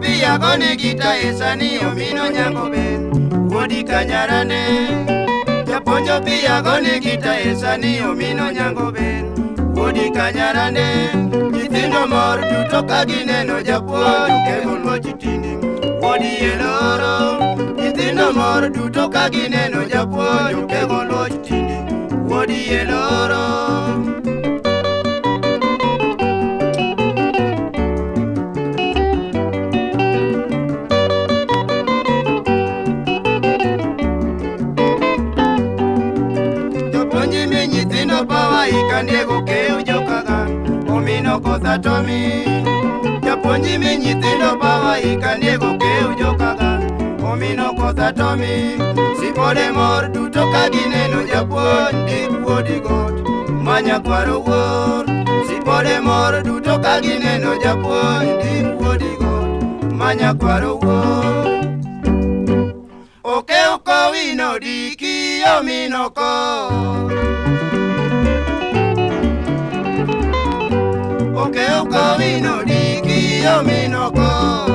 pia bone gita esani omino nyango ben wodi kanyarane japonjo pia bone gita esani omino nyango ben wodi kanyarane nyithindo mor duto ka gineno japuonj kegol mochitini wodi eloro nyithindo mor duto ka gineno japuonj kegol mochitini wodi eloro Ndio pawa ikandego ke ujokaga Omino kosa tomi Japo njimi njithi ndo pawa ikandego ke ujokaga Omino kosa tomi Sipole mor duto kagine nuja puondi kuodi got Manya kwaro uor Sipole mor duto kagine nuja puondi kuodi got Manya kwaro uor Oke okay, uko wino diki omino ko Oke uko wino diki omino ko un camino, Ricky Dominoco.